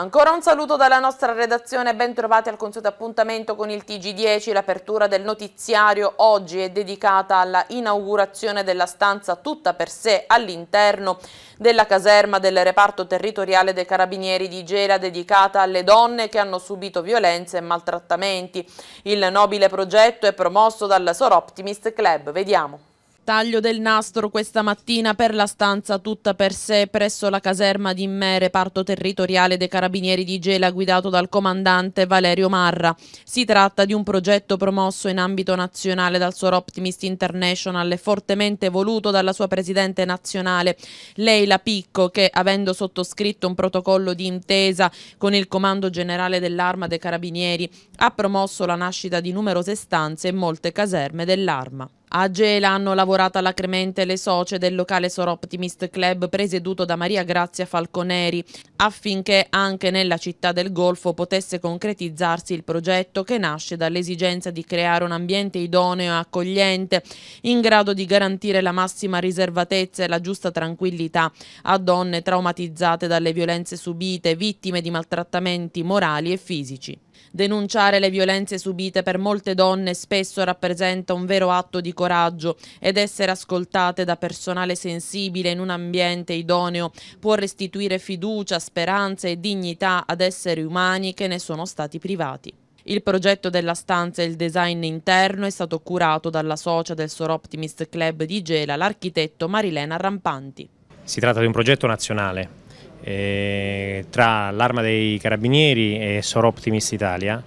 Ancora un saluto dalla nostra redazione, ben trovati al consueto appuntamento con il TG10. L'apertura del notiziario oggi è dedicata alla inaugurazione della stanza tutta per sé all'interno della caserma del reparto territoriale dei carabinieri di Gela dedicata alle donne che hanno subito violenze e maltrattamenti. Il nobile progetto è promosso dal Soroptimist Club. Vediamo. Taglio del nastro questa mattina per la stanza tutta per sé presso la caserma di Imme, reparto territoriale dei carabinieri di Gela guidato dal comandante Valerio Marra. Si tratta di un progetto promosso in ambito nazionale dal Sor Optimist International e fortemente voluto dalla sua presidente nazionale Leila Picco che avendo sottoscritto un protocollo di intesa con il comando generale dell'arma dei carabinieri ha promosso la nascita di numerose stanze e molte caserme dell'arma. A Gela hanno lavorato alacremente le socie del locale Sor Optimist Club presieduto da Maria Grazia Falconeri affinché anche nella città del Golfo potesse concretizzarsi il progetto che nasce dall'esigenza di creare un ambiente idoneo e accogliente in grado di garantire la massima riservatezza e la giusta tranquillità a donne traumatizzate dalle violenze subite, vittime di maltrattamenti morali e fisici. Denunciare le violenze subite per molte donne spesso rappresenta un vero atto di coraggio ed essere ascoltate da personale sensibile in un ambiente idoneo può restituire fiducia, speranza e dignità ad esseri umani che ne sono stati privati. Il progetto della stanza e il design interno è stato curato dalla socia del Sor Optimist Club di Gela, l'architetto Marilena Rampanti. Si tratta di un progetto nazionale eh, tra l'Arma dei Carabinieri e Sor Optimist Italia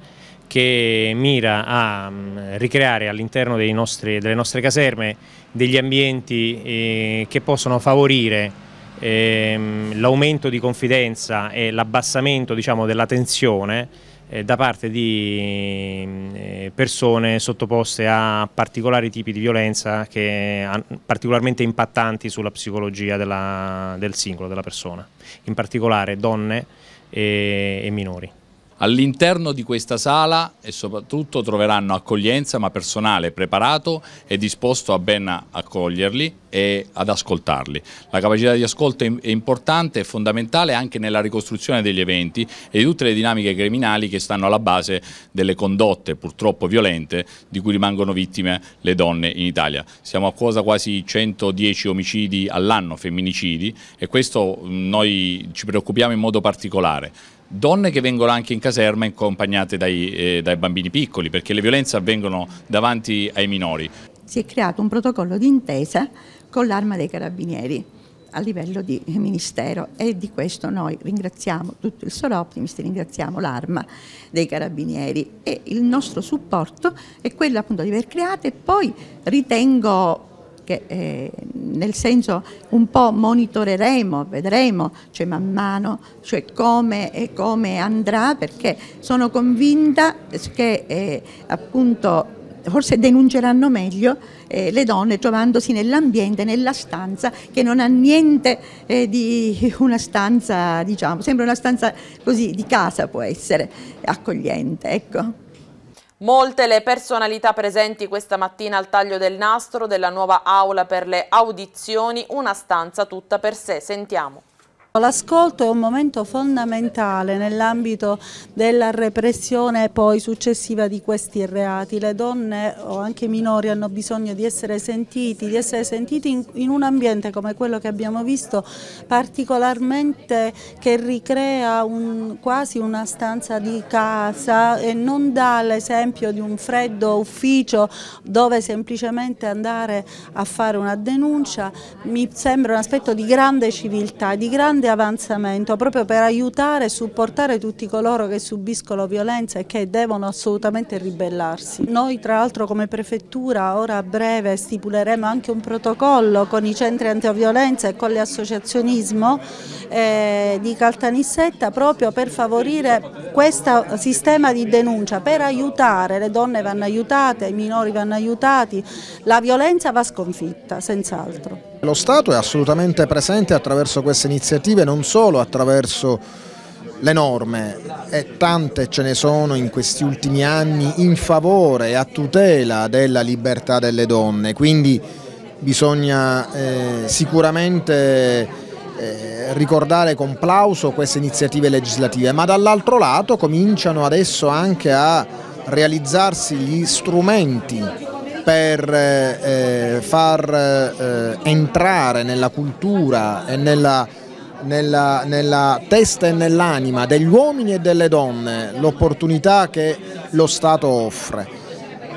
che mira a um, ricreare all'interno delle nostre caserme degli ambienti eh, che possono favorire ehm, l'aumento di confidenza e l'abbassamento diciamo, della tensione da parte di eh, persone sottoposte a particolari tipi di violenza che particolarmente impattanti sulla psicologia della, del singolo, della persona, in particolare donne e, e minori. All'interno di questa sala e soprattutto troveranno accoglienza ma personale preparato e disposto a ben accoglierli e ad ascoltarli. La capacità di ascolto è importante e fondamentale anche nella ricostruzione degli eventi e di tutte le dinamiche criminali che stanno alla base delle condotte purtroppo violente di cui rimangono vittime le donne in Italia. Siamo a cosa quasi 110 omicidi all'anno, femminicidi e questo noi ci preoccupiamo in modo particolare donne che vengono anche in caserma accompagnate dai, eh, dai bambini piccoli perché le violenze avvengono davanti ai minori. Si è creato un protocollo d'intesa con l'arma dei carabinieri a livello di ministero e di questo noi ringraziamo tutto il Sor Optimist, ringraziamo l'arma dei carabinieri e il nostro supporto è quello appunto di aver creato e poi ritengo che eh, nel senso un po' monitoreremo, vedremo, cioè man mano, cioè come, e come andrà, perché sono convinta che eh, appunto forse denunceranno meglio eh, le donne trovandosi nell'ambiente, nella stanza che non ha niente eh, di una stanza, diciamo, sembra una stanza così di casa può essere accogliente, ecco. Molte le personalità presenti questa mattina al taglio del nastro della nuova aula per le audizioni, una stanza tutta per sé. Sentiamo. L'ascolto è un momento fondamentale nell'ambito della repressione poi successiva di questi reati. Le donne o anche i minori hanno bisogno di essere sentiti, di essere sentiti in, in un ambiente come quello che abbiamo visto, particolarmente che ricrea un, quasi una stanza di casa e non dà l'esempio di un freddo ufficio dove semplicemente andare a fare una denuncia. Mi sembra un aspetto di grande civiltà, di grande grande avanzamento proprio per aiutare e supportare tutti coloro che subiscono violenza e che devono assolutamente ribellarsi. Noi tra l'altro come prefettura ora a breve stipuleremo anche un protocollo con i centri antiviolenza e con l'associazionismo eh, di Caltanissetta proprio per favorire questo sistema di denuncia, per aiutare, le donne vanno aiutate, i minori vanno aiutati, la violenza va sconfitta senz'altro. Lo Stato è assolutamente presente attraverso queste iniziative, non solo attraverso le norme, e tante ce ne sono in questi ultimi anni in favore e a tutela della libertà delle donne, quindi bisogna eh, sicuramente eh, ricordare con plauso queste iniziative legislative, ma dall'altro lato cominciano adesso anche a realizzarsi gli strumenti per eh, far eh, entrare nella cultura e nella, nella, nella testa e nell'anima degli uomini e delle donne l'opportunità che lo Stato offre.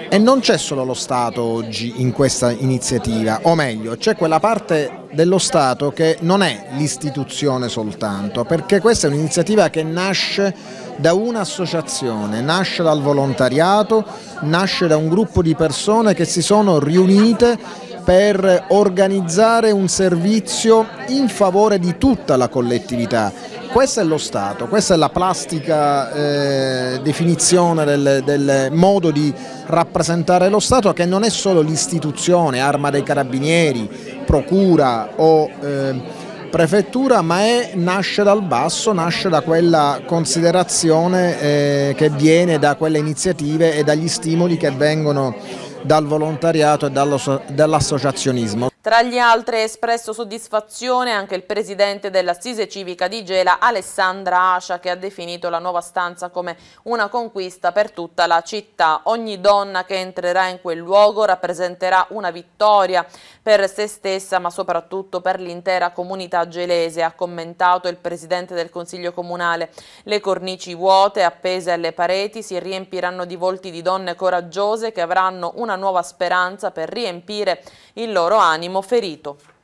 E non c'è solo lo Stato oggi in questa iniziativa, o meglio, c'è quella parte dello Stato che non è l'istituzione soltanto, perché questa è un'iniziativa che nasce da un'associazione, nasce dal volontariato, nasce da un gruppo di persone che si sono riunite per organizzare un servizio in favore di tutta la collettività. Questo è lo Stato, questa è la plastica eh, definizione del, del modo di rappresentare lo Stato che non è solo l'istituzione, arma dei carabinieri, procura o eh, prefettura, ma è, nasce dal basso, nasce da quella considerazione eh, che viene da quelle iniziative e dagli stimoli che vengono dal volontariato e dall'associazionismo. Tra gli altri ha espresso soddisfazione anche il presidente dell'Assise Civica di Gela, Alessandra Ascia, che ha definito la nuova stanza come una conquista per tutta la città. Ogni donna che entrerà in quel luogo rappresenterà una vittoria per se stessa, ma soprattutto per l'intera comunità gelese, ha commentato il presidente del Consiglio Comunale. Le cornici vuote, appese alle pareti, si riempiranno di volti di donne coraggiose che avranno una nuova speranza per riempire il loro animo ferito.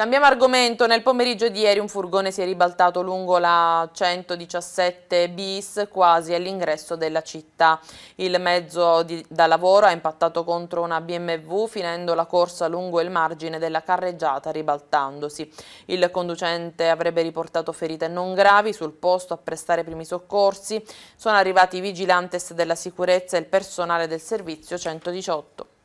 Cambiamo argomento, nel pomeriggio di ieri un furgone si è ribaltato lungo la 117 bis quasi all'ingresso della città. Il mezzo di, da lavoro ha impattato contro una BMW finendo la corsa lungo il margine della carreggiata ribaltandosi. Il conducente avrebbe riportato ferite non gravi, sul posto a prestare primi soccorsi sono arrivati i vigilantes della sicurezza e il personale del servizio 118.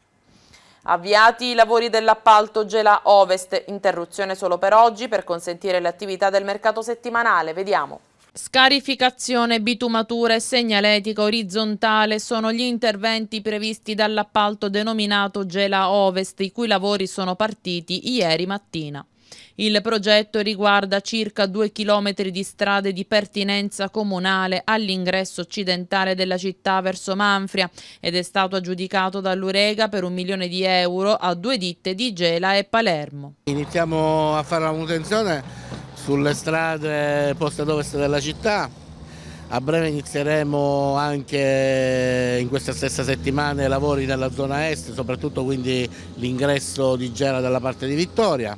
Avviati i lavori dell'appalto Gela Ovest, interruzione solo per oggi per consentire le attività del mercato settimanale. Vediamo. Scarificazione, bitumatura e segnaletica orizzontale sono gli interventi previsti dall'appalto denominato Gela Ovest, i cui lavori sono partiti ieri mattina. Il progetto riguarda circa due chilometri di strade di pertinenza comunale all'ingresso occidentale della città verso Manfria ed è stato aggiudicato dall'Urega per un milione di euro a due ditte di Gela e Palermo. Iniziamo a fare la manutenzione sulle strade poste ad ovest della città, a breve inizieremo anche in questa stessa settimana i lavori nella zona est, soprattutto quindi l'ingresso di Gela dalla parte di Vittoria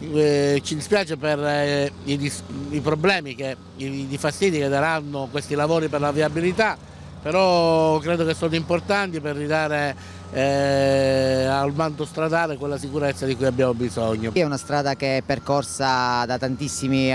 eh, ci dispiace per eh, i, i, problemi, che, i, i fastidi che daranno questi lavori per la viabilità, però credo che sono importanti per ridare eh, al manto stradale quella sicurezza di cui abbiamo bisogno. È una strada che è percorsa da, eh, tantissime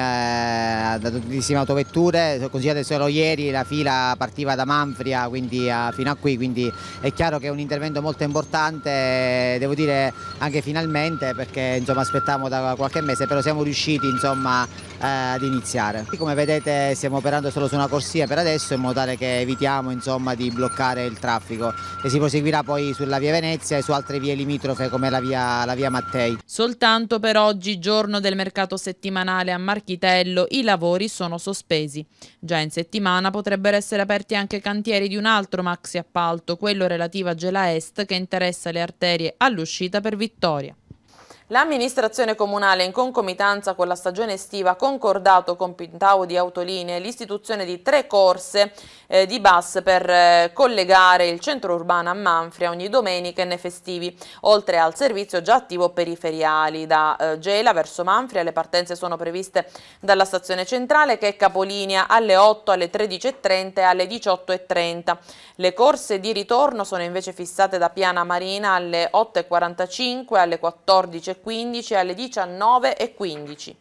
autovetture, considerate solo ieri la fila partiva da Manfria quindi, eh, fino a qui, quindi è chiaro che è un intervento molto importante, devo dire anche finalmente perché insomma, aspettavamo da qualche mese, però siamo riusciti insomma, eh, ad iniziare. Come vedete stiamo operando solo su una corsia per adesso in modo tale che evitiamo insomma, di bloccare il traffico e si proseguirà poi sulla via Venezia e su altre vie limitrofe come la via, la via Mattei. Soltanto per oggi, giorno del mercato settimanale a Marchitello, i lavori sono sospesi. Già in settimana potrebbero essere aperti anche cantieri di un altro maxi appalto, quello relativo a Gela Est che interessa le arterie all'uscita per Vittoria. L'amministrazione comunale in concomitanza con la stagione estiva ha concordato con Pintau di Autolinee l'istituzione di tre corse eh, di bus per eh, collegare il centro urbano a Manfria ogni domenica e nei festivi, oltre al servizio già attivo periferiali. Da eh, Gela verso Manfria le partenze sono previste dalla stazione centrale che è capolinea alle 8, alle 13.30 e alle 18.30. Le corse di ritorno sono invece fissate da Piana Marina alle 8.45, alle 14.15 15 alle 19.15.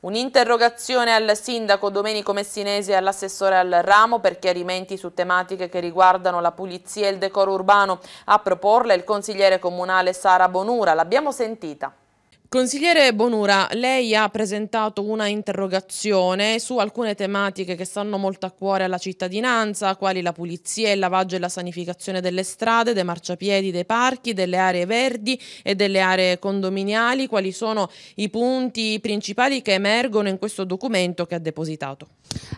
Un'interrogazione al sindaco Domenico Messinesi e all'assessore al ramo per chiarimenti su tematiche che riguardano la pulizia e il decoro urbano. A proporle il consigliere comunale Sara Bonura. L'abbiamo sentita. Consigliere Bonura, lei ha presentato una interrogazione su alcune tematiche che stanno molto a cuore alla cittadinanza, quali la pulizia, il lavaggio e la sanificazione delle strade, dei marciapiedi, dei parchi, delle aree verdi e delle aree condominiali. Quali sono i punti principali che emergono in questo documento che ha depositato?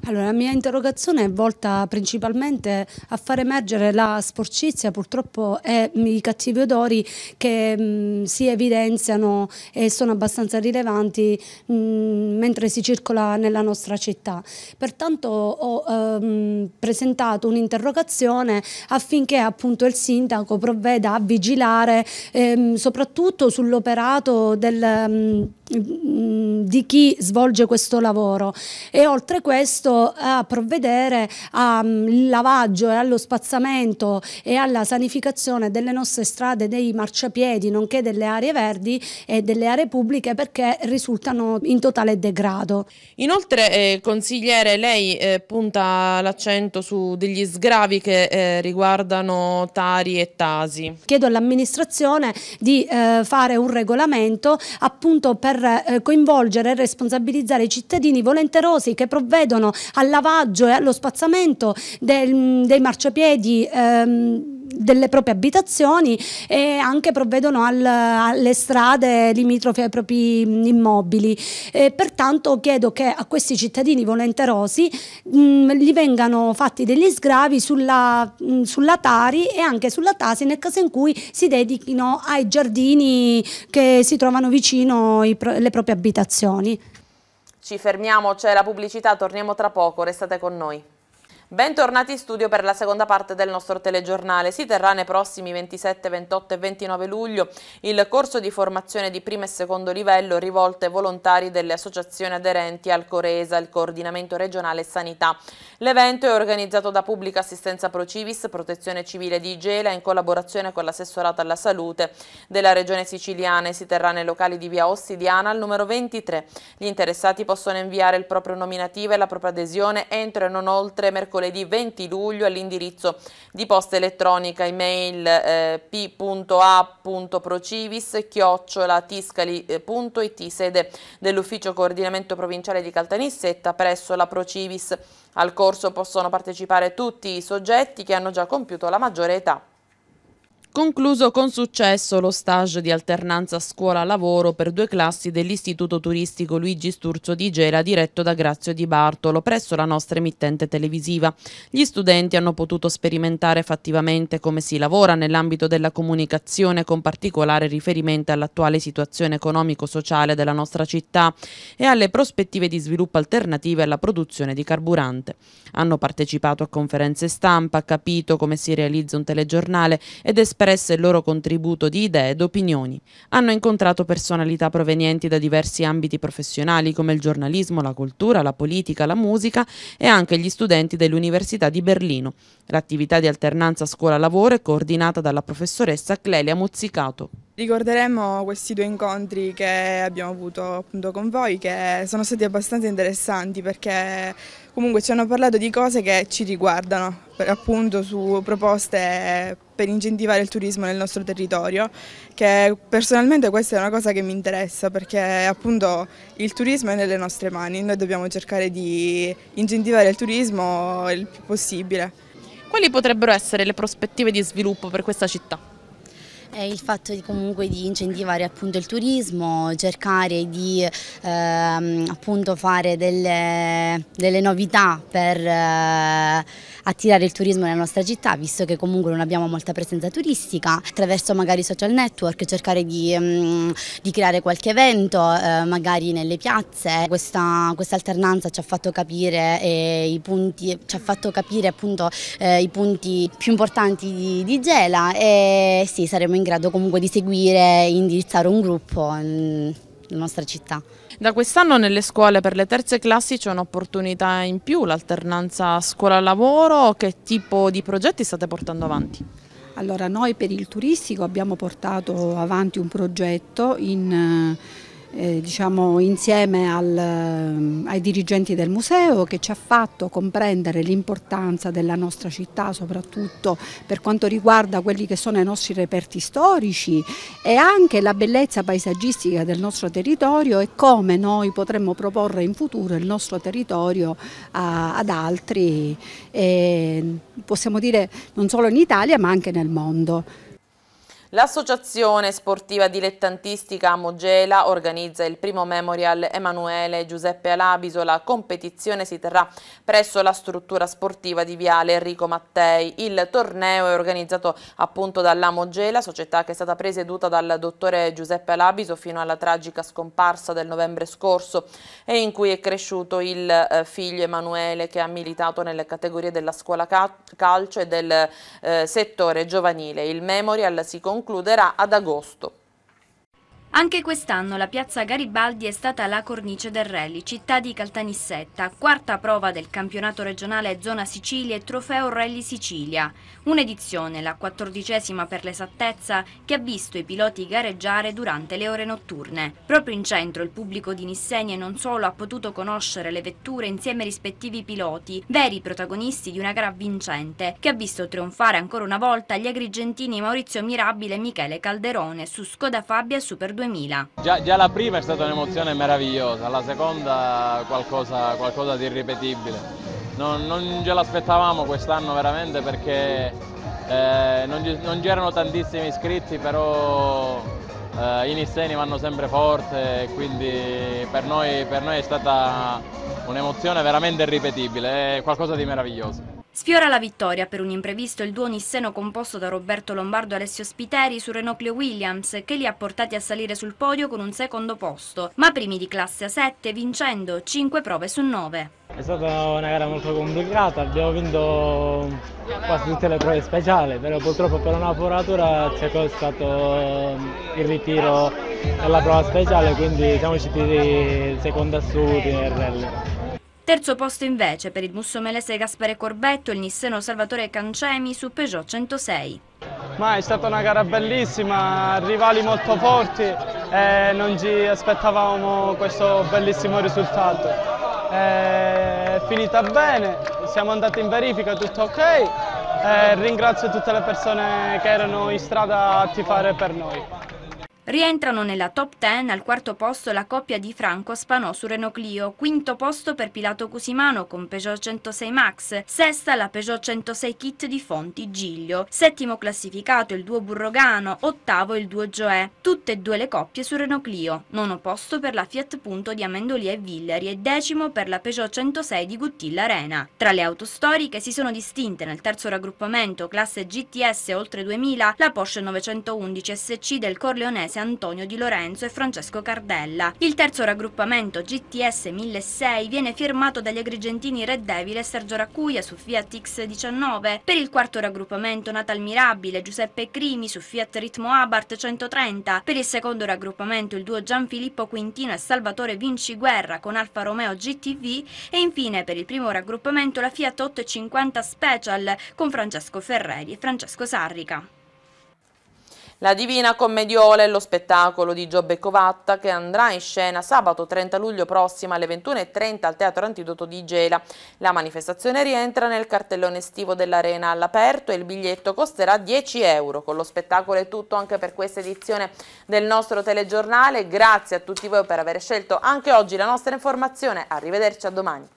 Allora, la mia interrogazione è volta principalmente a far emergere la sporcizia purtroppo e i cattivi odori che mh, si evidenziano e sono abbastanza rilevanti mh, mentre si circola nella nostra città. Pertanto ho ehm, presentato un'interrogazione affinché appunto il sindaco provveda a vigilare ehm, soprattutto sull'operato del di chi svolge questo lavoro e oltre questo a provvedere al lavaggio e allo spazzamento e alla sanificazione delle nostre strade, dei marciapiedi, nonché delle aree verdi e delle aree pubbliche perché risultano in totale degrado. Inoltre, eh, consigliere, lei eh, punta l'accento su degli sgravi che eh, riguardano Tari e Tasi. Chiedo all'amministrazione di eh, fare un regolamento appunto per eh, coinvolgere e responsabilizzare i cittadini volenterosi che provvedono al lavaggio e allo spazzamento del, dei marciapiedi ehm, delle proprie abitazioni e anche provvedono al, alle strade limitrofe ai propri immobili. E pertanto chiedo che a questi cittadini volenterosi mh, gli vengano fatti degli sgravi sulla, mh, sulla Tari e anche sulla Tasi nel caso in cui si dedichino ai giardini che si trovano vicino i, le proprie abitazioni. Ci fermiamo, c'è la pubblicità, torniamo tra poco, restate con noi. Bentornati in studio per la seconda parte del nostro telegiornale. Si terrà nei prossimi 27, 28 e 29 luglio il corso di formazione di primo e secondo livello rivolte ai volontari delle associazioni aderenti al Coresa, il coordinamento regionale sanità. L'evento è organizzato da Pubblica Assistenza Procivis, Protezione Civile di Gela in collaborazione con l'assessorato alla salute della regione siciliana e si terrà nei locali di via Ossidiana al numero 23. Gli interessati possono inviare il proprio nominativo e la propria adesione entro e non oltre mercoledì mercoledì 20 luglio all'indirizzo di posta elettronica email eh, p.a.procivis chiocciolatiscali.it sede dell'ufficio coordinamento provinciale di Caltanissetta presso la Procivis. Al corso possono partecipare tutti i soggetti che hanno già compiuto la maggiore età. Concluso con successo lo stage di alternanza scuola-lavoro per due classi dell'Istituto Turistico Luigi Sturzo di Gela diretto da Grazio Di Bartolo presso la nostra emittente televisiva. Gli studenti hanno potuto sperimentare fattivamente come si lavora nell'ambito della comunicazione con particolare riferimento all'attuale situazione economico-sociale della nostra città e alle prospettive di sviluppo alternative alla produzione di carburante. Hanno partecipato a conferenze stampa, capito come si realizza un telegiornale ed espresso espresse il loro contributo di idee ed opinioni. Hanno incontrato personalità provenienti da diversi ambiti professionali come il giornalismo, la cultura, la politica, la musica e anche gli studenti dell'Università di Berlino. L'attività di alternanza scuola-lavoro è coordinata dalla professoressa Clelia Muzzicato. Ricorderemo questi due incontri che abbiamo avuto appunto con voi che sono stati abbastanza interessanti perché comunque ci hanno parlato di cose che ci riguardano, appunto su proposte per incentivare il turismo nel nostro territorio, che personalmente questa è una cosa che mi interessa perché appunto il turismo è nelle nostre mani, noi dobbiamo cercare di incentivare il turismo il più possibile. Quali potrebbero essere le prospettive di sviluppo per questa città? Il fatto di, comunque di incentivare appunto il turismo, cercare di ehm, appunto fare delle, delle novità per eh, attirare il turismo nella nostra città, visto che comunque non abbiamo molta presenza turistica, attraverso magari social network, cercare di, um, di creare qualche evento, eh, magari nelle piazze. Questa, questa, alternanza ci ha fatto capire, eh, i, punti, ci ha fatto capire appunto, eh, i punti più importanti di, di, Gela e sì, saremo in grado comunque di seguire e indirizzare un gruppo nella nostra città. Da quest'anno nelle scuole per le terze classi c'è un'opportunità in più, l'alternanza scuola-lavoro, che tipo di progetti state portando avanti? Allora noi per il turistico abbiamo portato avanti un progetto in eh, diciamo, insieme al, eh, ai dirigenti del museo che ci ha fatto comprendere l'importanza della nostra città, soprattutto per quanto riguarda quelli che sono i nostri reperti storici e anche la bellezza paesaggistica del nostro territorio e come noi potremmo proporre in futuro il nostro territorio a, ad altri, eh, possiamo dire non solo in Italia ma anche nel mondo. L'associazione sportiva dilettantistica Mogela organizza il primo Memorial Emanuele Giuseppe Alabiso. La competizione si terrà presso la struttura sportiva di Viale Enrico Mattei. Il torneo è organizzato appunto dalla Mogela, società che è stata presieduta dal dottore Giuseppe Alabiso fino alla tragica scomparsa del novembre scorso e in cui è cresciuto il eh, figlio Emanuele che ha militato nelle categorie della scuola calcio e del eh, settore giovanile. Il Memorial si conclude concluderà ad agosto. Anche quest'anno la piazza Garibaldi è stata la cornice del rally, città di Caltanissetta, quarta prova del campionato regionale Zona Sicilia e Trofeo Rally Sicilia. Un'edizione, la quattordicesima per l'esattezza, che ha visto i piloti gareggiare durante le ore notturne. Proprio in centro il pubblico di Nissenia non solo ha potuto conoscere le vetture insieme ai rispettivi piloti, veri protagonisti di una gara vincente, che ha visto trionfare ancora una volta gli agrigentini Maurizio Mirabile e Michele Calderone su Skoda Fabia Super 2 2000. Già, già, la prima è stata un'emozione meravigliosa, la seconda qualcosa, qualcosa di irripetibile. Non, non ce l'aspettavamo quest'anno veramente perché eh, non, c'erano tantissimi iscritti, però eh, i nisseni vanno sempre forte quindi per noi, per noi è stata un'emozione veramente irripetibile, è qualcosa di meraviglioso. Sfiora la vittoria per un imprevisto il duo nisseno composto da Roberto Lombardo e Alessio Spiteri su Renault Clio Williams che li ha portati a salire sul podio con un secondo posto, ma primi di classe A7 vincendo 5 prove su 9. È stata una gara molto complicata, abbiamo vinto quasi tutte le prove speciali, però purtroppo per una foratura ci è costato il ritiro della prova speciale, quindi siamo usciti secondo assoluti nel rally. Terzo posto invece per il mussomelese Gaspare Corbetto e il nisseno Salvatore Cancemi su Peugeot 106. Ma è stata una gara bellissima, rivali molto forti e non ci aspettavamo questo bellissimo risultato. È finita bene, siamo andati in verifica, tutto ok. E ringrazio tutte le persone che erano in strada a tifare per noi. Rientrano nella top 10 al quarto posto la coppia di Franco Spanò su Renault Clio, quinto posto per Pilato Cusimano con Peugeot 106 Max, sesta la Peugeot 106 Kit di Fonti Giglio, settimo classificato il duo Burrogano, ottavo il duo Gioè, tutte e due le coppie su Renault Clio, nono posto per la Fiat Punto di Amendolia e Villeri e decimo per la Peugeot 106 di Guttilla Arena. Tra le auto storiche si sono distinte nel terzo raggruppamento classe GTS oltre 2000 la Porsche 911 SC del Corleonese Varese, Antonio Di Lorenzo e Francesco Cardella. Il terzo raggruppamento GTS 1006 viene firmato dagli agrigentini Red Devil e Sergio Raccuia su Fiat X19. Per il quarto raggruppamento Natal Mirabile, Giuseppe Crimi su Fiat Ritmo Abarth 130. Per il secondo raggruppamento il duo Gianfilippo Quintino e Salvatore Vinci Guerra con Alfa Romeo GTV e infine per il primo raggruppamento la Fiat 850 Special con Francesco Ferreri e Francesco Sarrica. La Divina Commediola è lo spettacolo di Giobbe Covatta che andrà in scena sabato 30 luglio prossimo alle 21.30 al Teatro Antidoto di Gela. La manifestazione rientra nel cartellone estivo dell'Arena all'aperto e il biglietto costerà 10 euro. Con lo spettacolo è tutto anche per questa edizione del nostro telegiornale. Grazie a tutti voi per aver scelto anche oggi la nostra informazione. Arrivederci a domani.